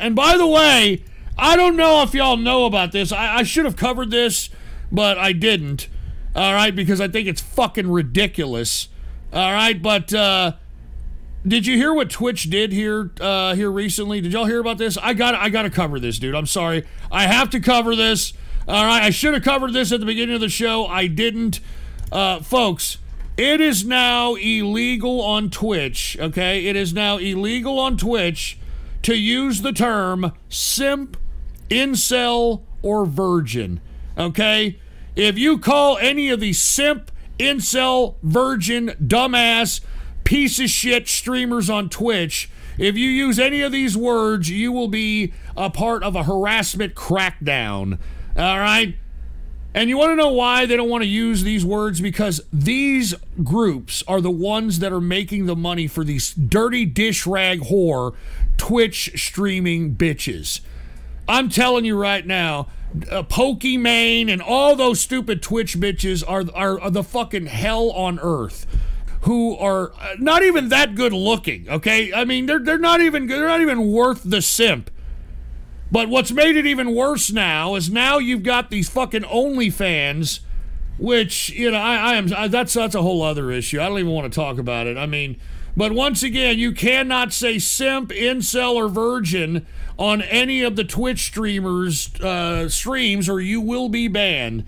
And by the way, I don't know if y'all know about this. I, I should have covered this, but I didn't. All right, because I think it's fucking ridiculous. All right, but uh, did you hear what Twitch did here uh, here recently? Did y'all hear about this? I got I got to cover this, dude. I'm sorry. I have to cover this. All right, I should have covered this at the beginning of the show. I didn't, uh, folks. It is now illegal on Twitch. Okay, it is now illegal on Twitch to use the term simp, incel, or virgin. Okay, if you call any of these simp, incel, virgin, dumbass piece of shit streamers on Twitch, if you use any of these words, you will be a part of a harassment crackdown. All right? And you want to know why they don't want to use these words? Because these groups are the ones that are making the money for these dirty dish rag whore Twitch streaming bitches. I'm telling you right now, uh, Pokimane and all those stupid Twitch bitches are, are, are the fucking hell on earth who are uh, not even that good looking. Okay, I mean they're they're not even they're not even worth the simp. But what's made it even worse now is now you've got these fucking OnlyFans, which you know I, I am I, that's that's a whole other issue. I don't even want to talk about it. I mean, but once again, you cannot say simp, incel, or virgin on any of the Twitch streamers uh, streams, or you will be banned.